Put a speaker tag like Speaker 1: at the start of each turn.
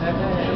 Speaker 1: Thank.